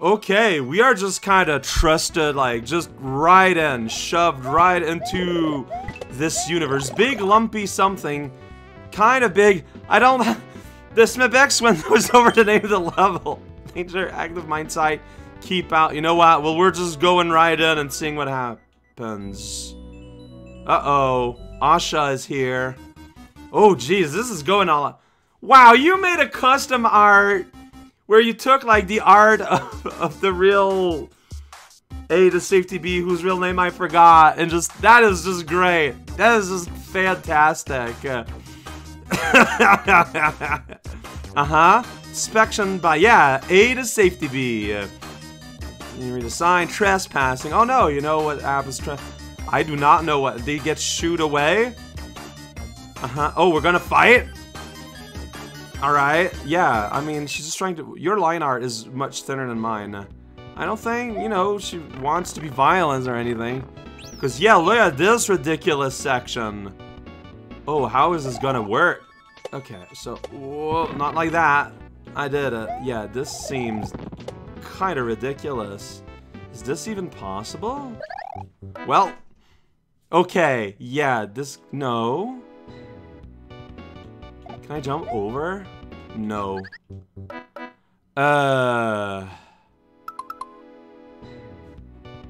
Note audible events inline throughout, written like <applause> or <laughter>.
Okay, we are just kind of trusted, like, just right in, shoved right into this universe. Big, lumpy something. Kind of big. I don't... <laughs> The Smibex <laughs> one was over the name of the level. <laughs> Danger, active mind sight, keep out. You know what? Well, we're just going right in and seeing what happens. Uh-oh. Asha is here. Oh, jeez, this is going all... Wow, you made a custom art where you took, like, the art of, of the real A to Safety B, whose real name I forgot, and just... That is just great. That is just fantastic. <laughs> uh-huh. Inspection by, yeah, A to Safety B. You read a sign, trespassing. Oh no, you know what happens I do not know what, they get shooed away? Uh-huh. Oh, we're gonna fight? Alright, yeah, I mean, she's just trying to, your line art is much thinner than mine. I don't think, you know, she wants to be violent or anything. Because, yeah, look at this ridiculous section. Oh, how is this gonna work? Okay, so, whoa, not like that. I did it. Yeah, this seems kind of ridiculous. Is this even possible? Well, okay, yeah, this, no. Can I jump over? No. Uh...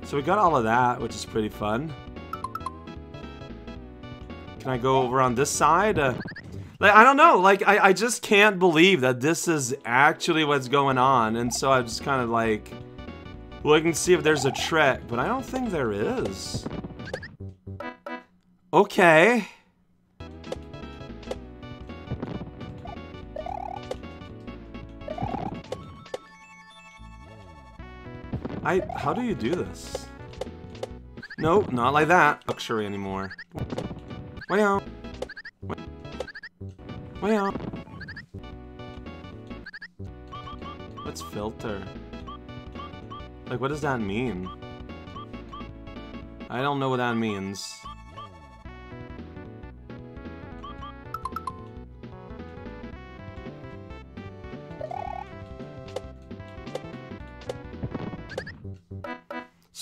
So we got all of that, which is pretty fun. Can I go over on this side? Uh, like, I don't know, like, I, I just can't believe that this is actually what's going on, and so I'm just kind of like, looking to see if there's a trick, but I don't think there is. Okay. I, how do you do this? Nope, not like that. Luxury anymore. Wow. Wow. What's filter? Like, what does that mean? I don't know what that means.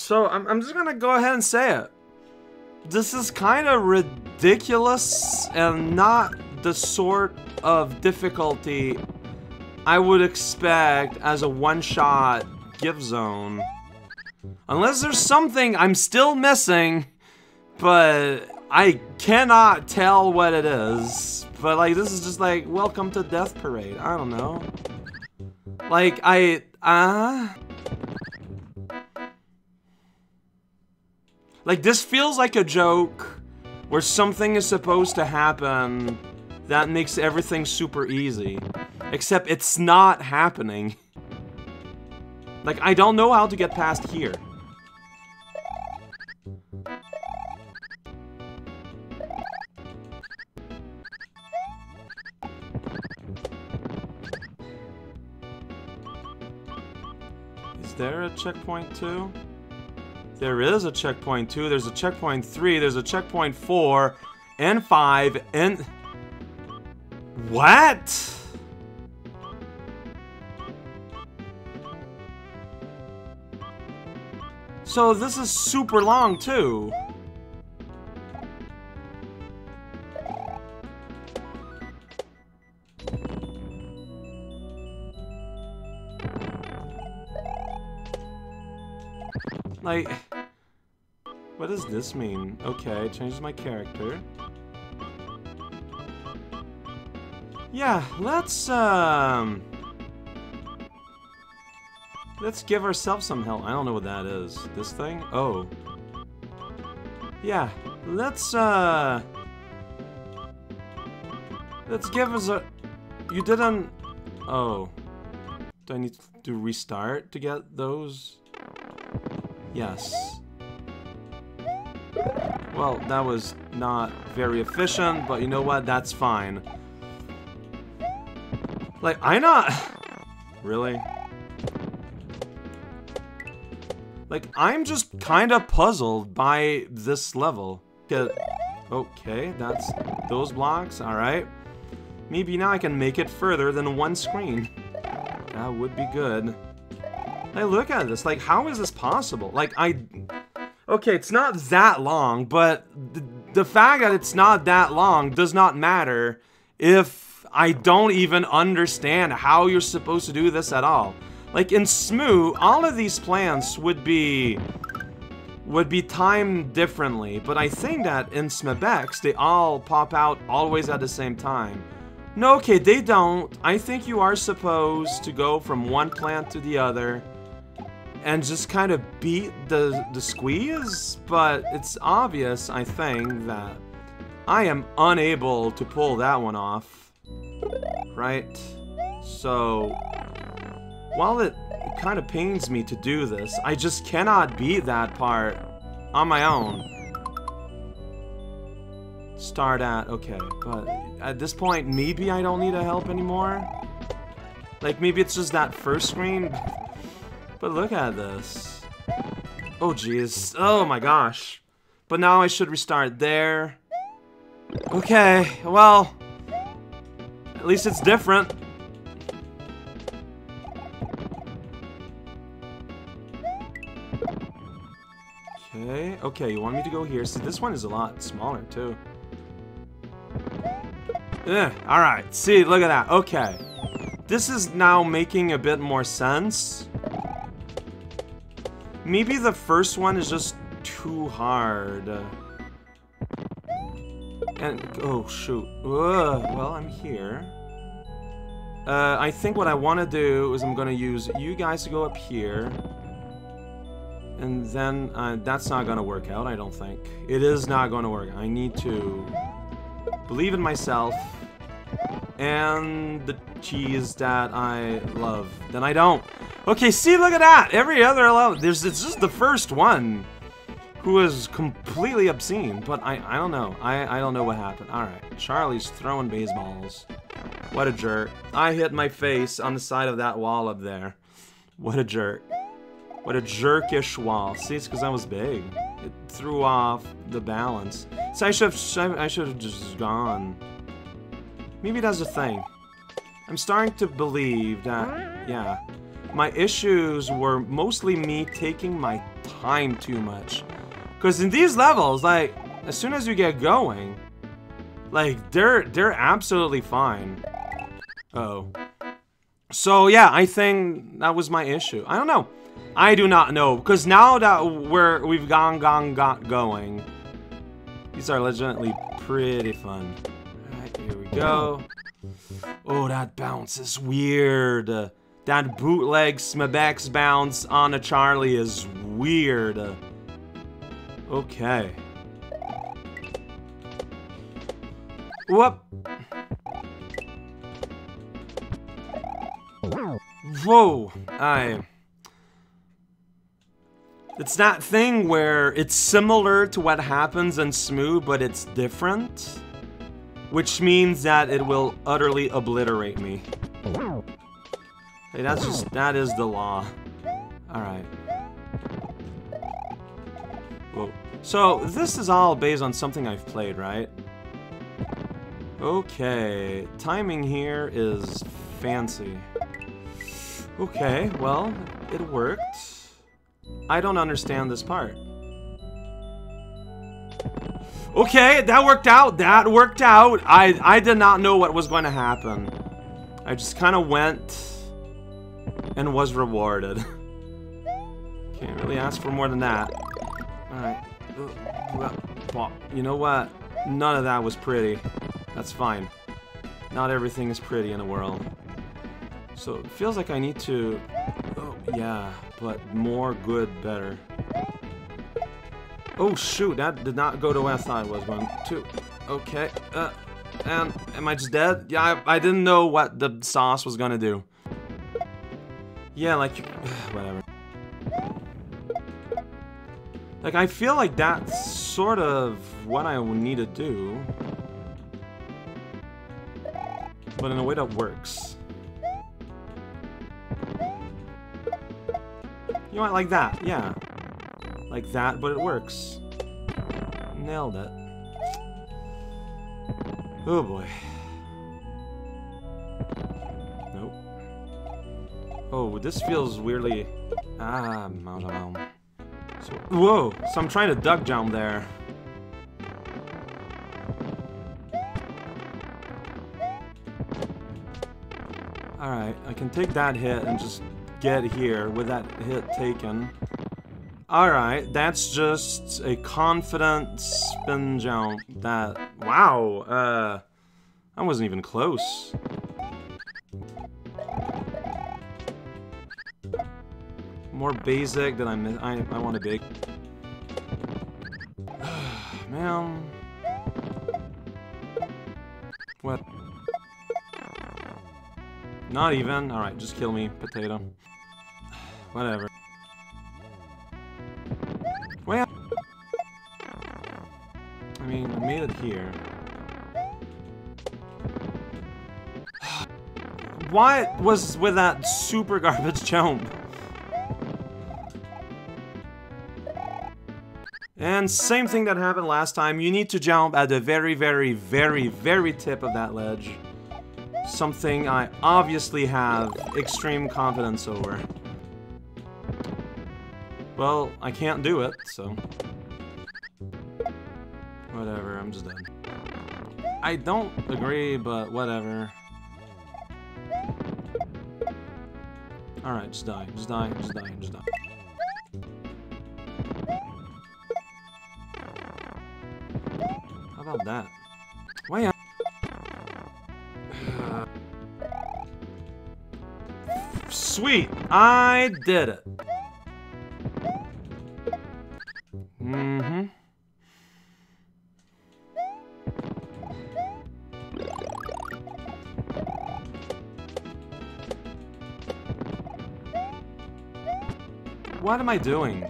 So, I'm, I'm just gonna go ahead and say it. This is kind of ridiculous and not the sort of difficulty I would expect as a one-shot gift zone. Unless there's something I'm still missing, but I cannot tell what it is. But like, this is just like, welcome to Death Parade. I don't know. Like, I, uh... Like, this feels like a joke where something is supposed to happen that makes everything super easy. Except it's not happening. Like, I don't know how to get past here. Is there a checkpoint too? There is a checkpoint 2, there's a checkpoint 3, there's a checkpoint 4, and 5, and... What? So this is super long too. Like, what does this mean? Okay, changes my character. Yeah, let's, um... Let's give ourselves some help. I don't know what that is. This thing? Oh. Yeah, let's, uh... Let's give us a... You didn't... Oh. Do I need to restart to get those? Yes. Well, that was not very efficient, but you know what? That's fine. Like, I not... <laughs> really? Like, I'm just kind of puzzled by this level. Okay, that's those blocks, alright. Maybe now I can make it further than one screen. That would be good. Like, look at this. Like, how is this possible? Like, I... Okay, it's not that long, but the, the fact that it's not that long does not matter if I don't even understand how you're supposed to do this at all. Like, in Smoo, all of these plants would be would be timed differently, but I think that in Smebex, they all pop out always at the same time. No, okay, they don't. I think you are supposed to go from one plant to the other and just kind of beat the, the squeeze, but it's obvious, I think, that I am unable to pull that one off, right? So, while it kind of pains me to do this. I just cannot beat that part on my own. Start at, okay, but at this point, maybe I don't need a help anymore? Like, maybe it's just that first screen? But look at this. Oh, jeez. Oh, my gosh. But now I should restart there. Okay, well... At least it's different. Okay, okay, you want me to go here? See, this one is a lot smaller, too. Yeah, alright. See, look at that. Okay. This is now making a bit more sense. Maybe the first one is just too hard. And, oh, shoot. Ugh, well, I'm here. Uh, I think what I want to do is I'm going to use you guys to go up here. And then uh, that's not gonna work out, I don't think. It is not gonna work. I need to believe in myself and the cheese that I love. Then I don't. Okay, see, look at that! Every other level, there's it's just the first one who is completely obscene, but I I don't know. I I don't know what happened. All right, Charlie's throwing baseballs. What a jerk! I hit my face on the side of that wall up there. What a jerk. What a jerkish wall. See, it's because I was big. It threw off the balance. So I should have, I should have just gone. Maybe that's the thing. I'm starting to believe that, yeah, my issues were mostly me taking my time too much. Because in these levels, like, as soon as you get going, like, they're, they're absolutely fine. Uh oh. So, yeah, I think that was my issue. I don't know. I do not know, because now that we're, we've gone, gone, got going, these are legitimately pretty fun. Alright, here we go. Oh, that bounce is weird. That bootleg Smebex bounce on a Charlie is weird. Okay. Whoop. Whoa. I... It's that thing where it's similar to what happens in Smooth, but it's different. Which means that it will utterly obliterate me. Hey, that's just, that is the law. Alright. Whoa. So, this is all based on something I've played, right? Okay, timing here is fancy. Okay, well, it worked. I don't understand this part. Okay, that worked out. That worked out. I, I did not know what was going to happen. I just kind of went and was rewarded. Can't really ask for more than that. Alright. You know what? None of that was pretty. That's fine. Not everything is pretty in the world. So it feels like I need to... Oh, yeah but more good better. Oh shoot, that did not go the way I thought it was. One, two, okay, uh, and am I just dead? Yeah, I, I didn't know what the sauce was gonna do. Yeah, like, <sighs> whatever. Like, I feel like that's sort of what I need to do. But in a way that works. You know what, like that, yeah. Like that, but it works. Nailed it. Oh boy. Oh, this feels weirdly... Ah, so, Whoa! So I'm trying to duck jump there. Alright, I can take that hit and just get here with that hit taken. Alright, that's just a confident spin jump that... Wow, uh... I wasn't even close. More basic than I I, I want to be. <sighs> Man. What? Not even? Alright, just kill me, potato. Whatever. Well, I mean, I made it here. <sighs> What was with that super garbage <laughs> jump? And same thing that happened last time, you need to jump at the very, very, very, very tip of that ledge. Something I obviously have extreme confidence over. Well, I can't do it, so... Whatever, I'm just done. I don't agree, but whatever. Alright, just die, just die, just die, just die. How about that? Why Sweet! I did it! Mm-hmm. What am I doing?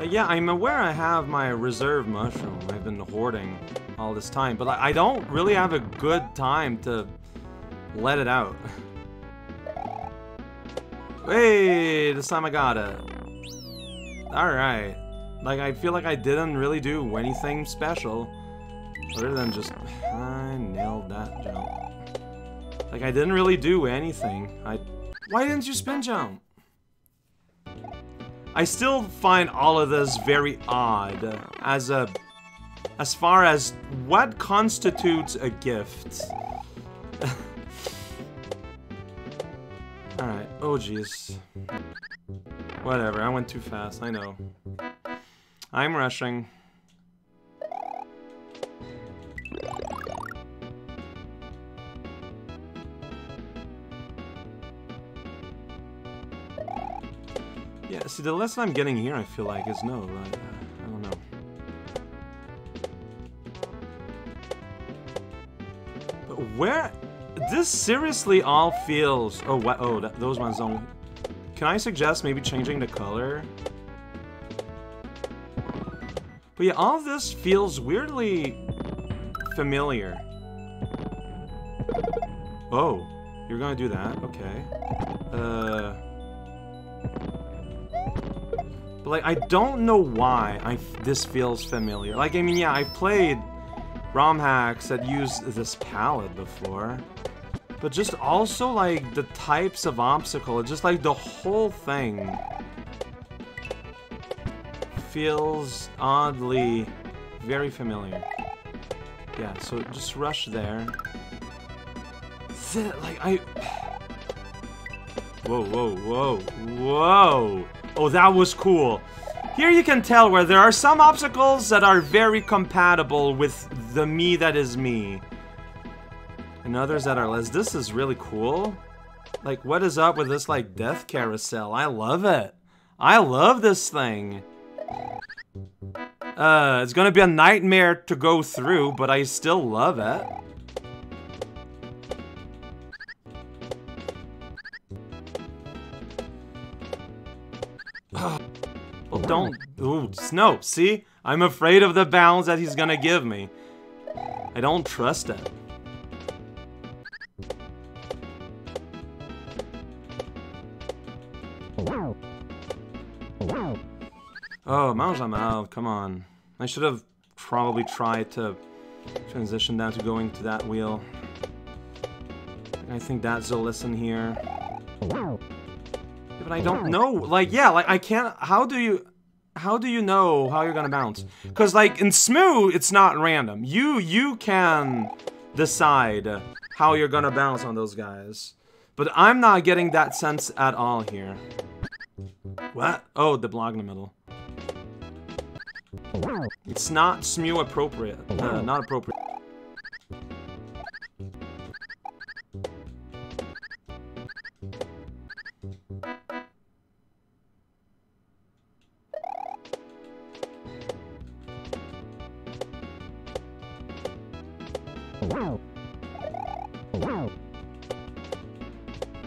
Uh, yeah, I'm aware I have my reserve mushroom I've been hoarding all this time, but I don't really have a good time to let it out. hey, this time I got it. Alright. Like, I feel like I didn't really do anything special. Other than just... I nailed that jump. Like, I didn't really do anything. I... Why didn't you spin jump? I still find all of this very odd as a... As far as what constitutes a gift. <laughs> Alright, oh jeez. Whatever, I went too fast, I know. I'm rushing. See, the lesson I'm getting here, I feel like, is no, like, uh, I don't know. But where... This seriously all feels... Oh, what? Oh, that, those ones don't... Can I suggest maybe changing the color? But yeah, all this feels weirdly familiar. Oh, you're gonna do that? Okay. Uh... Like, I don't know why I this feels familiar. Like, I mean, yeah, I've played ROM hacks that use this palette before. But just also, like, the types of obstacle, just, like, the whole thing feels oddly very familiar. Yeah, so just rush there. Like, I... <sighs> Whoa, whoa, whoa, whoa! Oh, that was cool. Here you can tell where there are some obstacles that are very compatible with the me that is me. And others that are less. This is really cool. Like, what is up with this, like, death carousel? I love it. I love this thing. Uh, it's gonna be a nightmare to go through, but I still love it. Well, don't... Ooh, Snow, see? I'm afraid of the bounds that he's gonna give me. I don't trust it. Oh, Mao come on. I should have probably tried to transition down to going to that wheel. I think that's a lesson here. But I don't know. Like, yeah, like I can't. How do you? How do you know how you're gonna bounce? Cause like in smooth, it's not random. You you can decide how you're gonna bounce on those guys. But I'm not getting that sense at all here. What? Oh, the block in the middle. It's not SMU appropriate. Uh, not appropriate.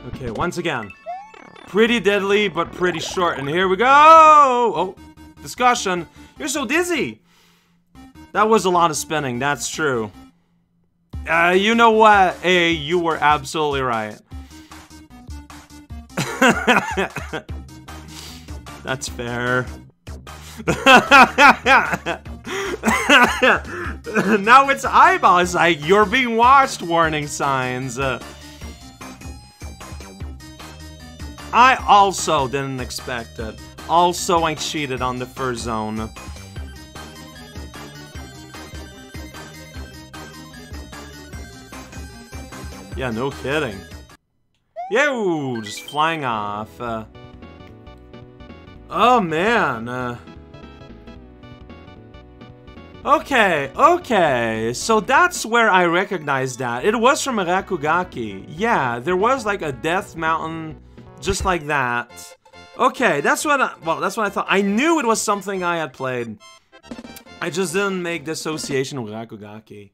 Okay, once again. Pretty deadly, but pretty short. And here we go! Oh, discussion. You're so dizzy! That was a lot of spinning, that's true. Uh, you know what? Hey, you were absolutely right. <laughs> that's fair. <laughs> <laughs> now it's eyeball. Like, you're being watched, warning signs. Uh, I also didn't expect it. Also, I cheated on the first zone. Yeah, no kidding. Yo, just flying off. Uh, oh, man. Uh, okay, okay. So that's where I recognized that. It was from Rakugaki. Yeah, there was like a Death Mountain just like that. Okay, that's what I, well, that's what I thought. I knew it was something I had played. I just didn't make the association with Rakugaki.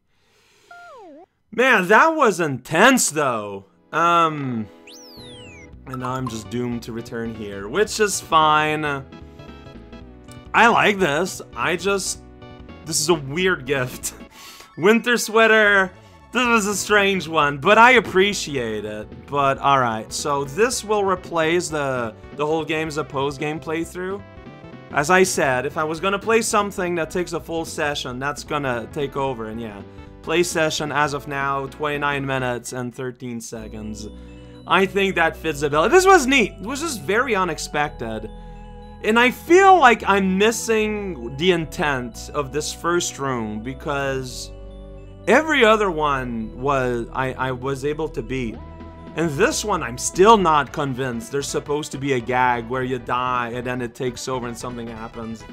Man, that was intense though. Um, and now I'm just doomed to return here, which is fine. I like this. I just, this is a weird gift. <laughs> Winter sweater, this is a strange one, but I appreciate it. But alright, so this will replace the, the whole game's a post-game playthrough. As I said, if I was gonna play something that takes a full session, that's gonna take over, and yeah. Play session as of now, 29 minutes and 13 seconds. I think that fits the bill. This was neat. It was just very unexpected. And I feel like I'm missing the intent of this first room because Every other one was I, I was able to beat. And this one, I'm still not convinced there's supposed to be a gag where you die and then it takes over and something happens.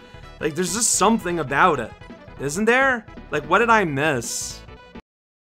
Like, there's just something about it. Isn't there? Like, what did I miss?